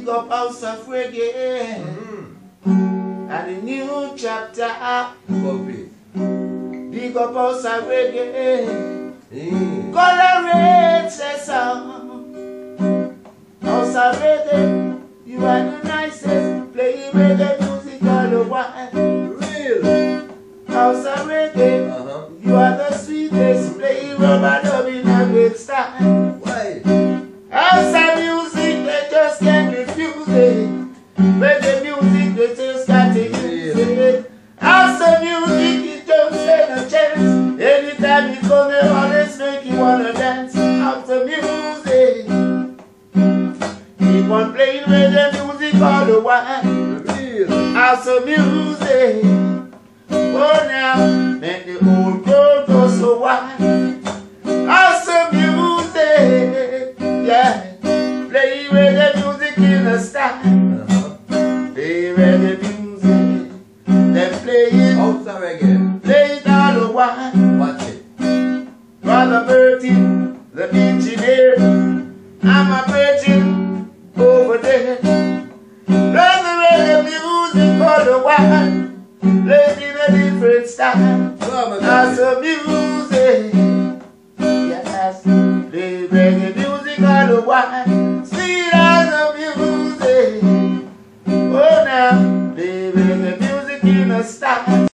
big up house of reggae Mm-hmm. and a new chapter. Copy. Big up house of reggae. Mm. Colour Red the song. House of reggae, you are the nicest. Play reggae music all the while. Real. House of reggae, Uh-huh. you are the sweetest. Play rub-a-dub in a great style. It. Reggae music, they just got to use it. Of music, it don't stand a chance. Anytime you come, they always make you wanna dance. Of music. Keep on playing reggae music all the while. House of music. Oh now, make the old world go so wide. House of music, yeah. Play reggae music in style. Play reggae music. Then play it, House of reggae. play it all the while. Watch it. Brother Bertie, the engineer. I'm a virgin over there. Brother reggae music all the while. Played in a different style. House copy. music. Yes, play reggae music all the while. Oh